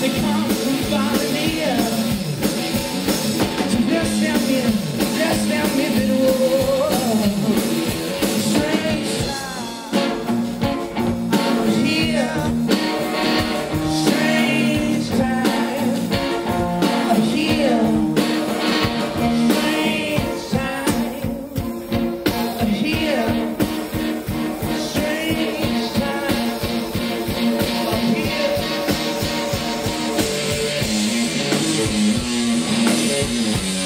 They come and by. Yeah.